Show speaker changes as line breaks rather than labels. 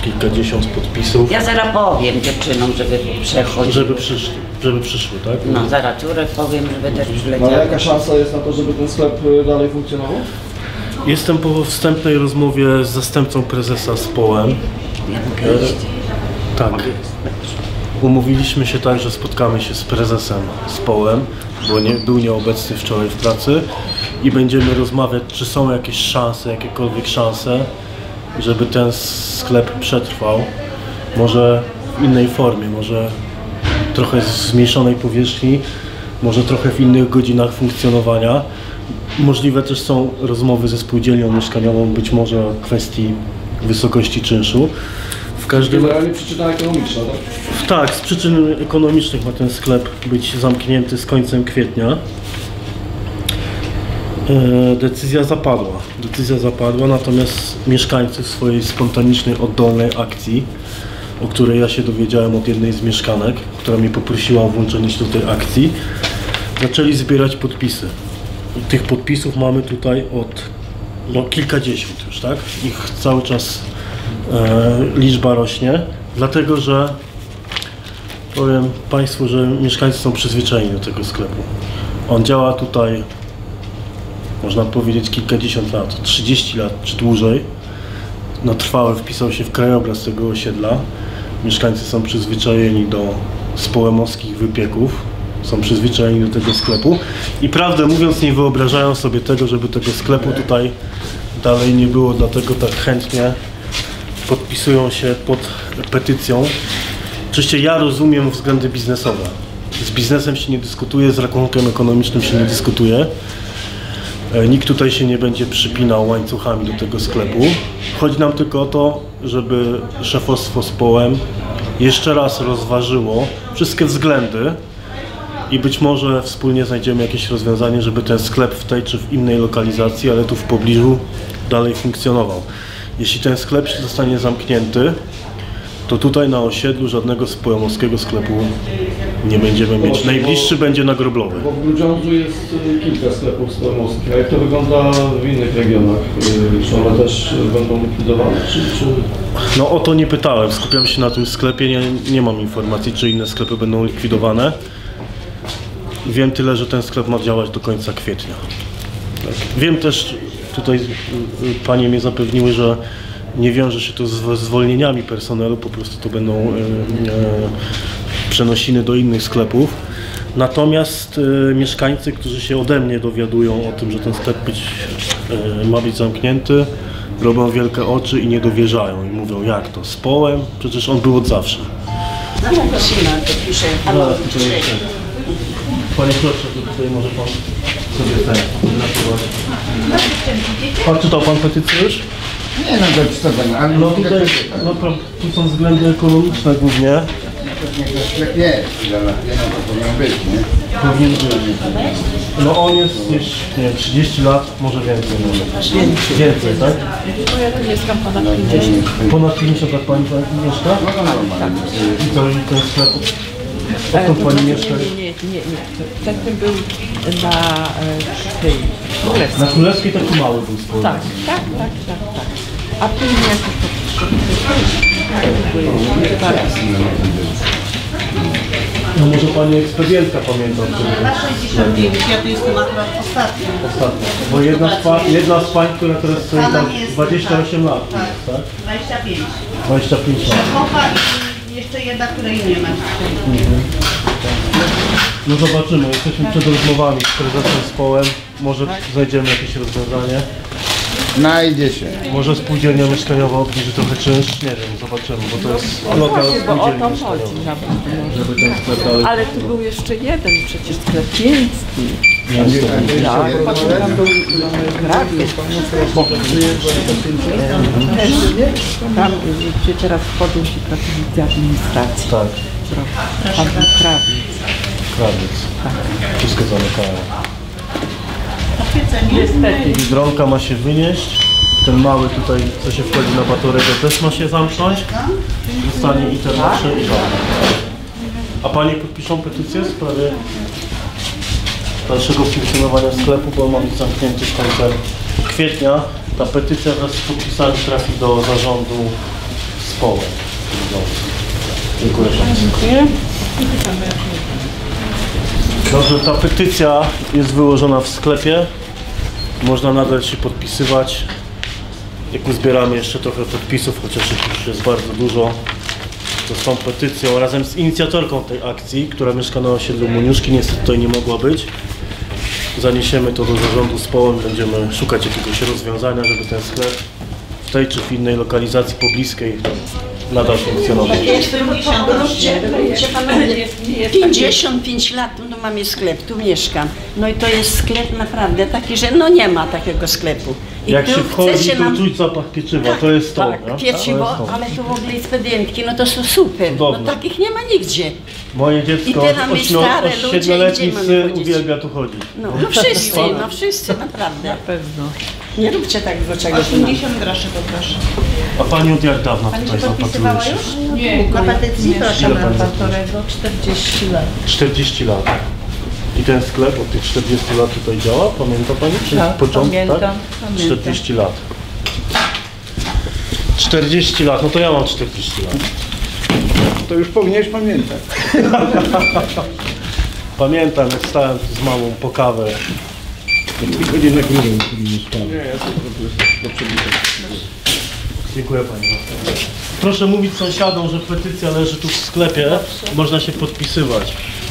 kilkadziesiąt podpisów,
Ja zaraz powiem dziewczynom, żeby przechodzić.
żeby przyszły, żeby przyszły, tak?
No, zaraz córek powiem, żeby też
No ale
przyleciały.
jaka szansa jest na to, żeby ten sklep y, dalej funkcjonował?
Jestem po wstępnej rozmowie z zastępcą prezesa z Połem.
Iść.
Tak. Umówiliśmy się tak, że spotkamy się z prezesem z Połem, bo nie, był nieobecny wczoraj w pracy i będziemy rozmawiać, czy są jakieś szanse, jakiekolwiek szanse, żeby ten sklep przetrwał. Może w innej formie, może trochę z zmniejszonej powierzchni, może trochę w innych godzinach funkcjonowania. Możliwe też są rozmowy ze spółdzielnią mieszkaniową, być może o kwestii wysokości czynszu. W każdym
Generalnie przyczyna ekonomiczna, tak?
tak, z przyczyn ekonomicznych ma ten sklep być zamknięty z końcem kwietnia. E, Decyzja zapadła. Decyzja zapadła, natomiast mieszkańcy w swojej spontanicznej, oddolnej akcji, o której ja się dowiedziałem od jednej z mieszkanek, która mnie poprosiła o włączenie się do tej akcji, zaczęli zbierać podpisy. Tych podpisów mamy tutaj od no, kilkadziesiąt już, tak? Ich cały czas e, liczba rośnie, dlatego że powiem Państwu, że mieszkańcy są przyzwyczajeni do tego sklepu. On działa tutaj, można powiedzieć, kilkadziesiąt lat, 30 lat czy dłużej. Na trwałe wpisał się w krajobraz tego osiedla. Mieszkańcy są przyzwyczajeni do społemowskich wypieków, są przyzwyczajeni do tego sklepu i prawdę mówiąc nie wyobrażają sobie tego, żeby tego sklepu tutaj dalej nie było, dlatego tak chętnie podpisują się pod petycją. Oczywiście ja rozumiem względy biznesowe. Z biznesem się nie dyskutuje, z rachunkiem ekonomicznym się nie dyskutuje. E, Nikt tutaj się nie będzie przypinał łańcuchami do tego sklepu. Chodzi nam tylko o to, żeby szefostwo z Połem jeszcze raz rozważyło wszystkie względy i być może wspólnie znajdziemy jakieś rozwiązanie, żeby ten sklep w tej czy w innej lokalizacji, ale tu w pobliżu dalej funkcjonował. Jeśli ten sklep zostanie zamknięty, to tutaj na osiedlu żadnego społemowskiego sklepu nie będziemy mieć. Najbliższy będzie na Groblowy.
Bo w Grudziądzu jest y, kilka sklepów społemowskich, a jak to wygląda w innych regionach? Y, Czy one też będą likwidowane? Czy, czy...
No o to nie pytałem, skupiam się na tym sklepie, nie, nie mam informacji, czy inne sklepy będą likwidowane. Wiem tyle, że ten sklep ma działać do końca kwietnia. Tak. Wiem też, tutaj y, panie mnie zapewniły, że nie wiąże się to z zwolnieniami personelu, po prostu to będą y, y, przenosiny do innych sklepów. Natomiast y, mieszkańcy, którzy się ode mnie dowiadują o tym, że ten sklep być, ma być zamknięty, robią wielkie oczy i nie dowierzają i mówią jak to, z połem? Przecież on był od zawsze.
Prosimy, to
tutaj jeszcze. Panie proszę, to tutaj może pan sobie ten. Pan czytał pan petycję już?
Nie no, to czytania, ale
No tutaj no, pro- tu są względy ekonomiczne głównie.
to sklep jest, dla lat, no to powinien być, nie?
Powinien być. No on jest już, nie wiem, 30 lat, może więcej może. Więcej. Więcej, tak?
Bo ja tu mieszkam ponad 50.
Ponad 50 lat pani pani mieszka?
No to normalnie.
I to i ten sklep. Odkąd pani mieszka?
Nie, nie, nie, nie. Przedtem był na e, tej
Na
Królewskiej.
Królewskiej taki mały był spór.
Tak, tak, tak, tak, tak. A później jakoś to
No może pani ekspedientka pamięta.
Na 69, ja tu jestem akurat ostatnia.
Ostatnio. Bo jedna z, pań, jedna z pań, która teraz stoi tam
Pana jest,
28 lat,
Tak.
tak?
25.
25 lat.
Kocha i jeszcze jedna, której nie ma.
No zobaczymy, jesteśmy przed rozmowami z prezesem z Połem. Może znajdziemy jakieś rozwiązanie.
Znajdzie się.
Może spółdzielnia mieszkaniowa obniży trochę czynsz. Nie wiem, zobaczymy, bo to jest lokal
Właśnie, bo o to chodzi nawet. no.
Żeby ten sklep dalej...
Ale tu był jeszcze jeden przecież sklep Pięcki.
A gdzie jeszcze
Tak,
jeden
potem
sklep?
tam był krawiec. Tam gdzie teraz wchodzą ci pracownicy administracji.
Tak,
Pan był krawiec.
krawiec. Wszystko zamykają.
Niestety.
Biedronka ma się wynieść. Ten mały tutaj, co się wchodzi na batorego, też ma się zamknąć. Zostanie i żadne. A Panie podpiszą petycję w sprawie dalszego funkcjonowania sklepu, bo ma być zamknięty z kwietnia. Ta petycja wraz z podpisami trafi do zarządu. No. Dziękuję.
Dziękuję.
Dobrze, ta petycja jest wyłożona w sklepie. Można nadal się podpisywać. Jak uzbieramy jeszcze trochę podpisów, chociaż ich już jest bardzo dużo, to z tą petycją razem z inicjatorką tej akcji, która mieszka na osiedlu Muniuszki, niestety tutaj nie mogła być. Zaniesiemy to do zarządu z połem, będziemy szukać jakiegoś rozwiązania, żeby ten sklep w tej czy w innej lokalizacji pobliskiej nadal
panowie. 55 lat tu mamy sklep, tu mieszkam. No i to jest sklep naprawdę taki, że no nie ma takiego sklepu. I
Jak się wchodzi, to
nam-
czuć zapach pieczywa, to jest to.
Tak,
nie?
pieczywo,
To jest to.
ale tu w ogóle ekspedientki, no to są super. No takich nie ma nigdzie.
Moje
I
dziecko,
te mamy stare ludzie,
7-letni
idziemy
syn uwielbia tu chodzić.
No, no wszyscy, no wszyscy, naprawdę.
Pewno.
Nie róbcie tak do czegoś.
80 groszy poproszę.
A pani od jak dawna
Pani
tutaj zapatruje się?
już? Nie. Na petycji? Proszę
pani
Półtorego 40 lat.
40 lat. I ten sklep od tych 40 lat tutaj działa? Pamięta pani? Czy
Tak,
początek,
pamiętam,
tak?
pamiętam.
40 lat. 40 lat, no to ja mam 40 lat.
To już powinieneś pamiętać.
Pamiętam, jak stałem z mamą po kawę.
Tylko nie nagrywam, który mieszkamy.
Dziękuję pani. Proszę mówić sąsiadom, że petycja leży tu w sklepie, można się podpisywać.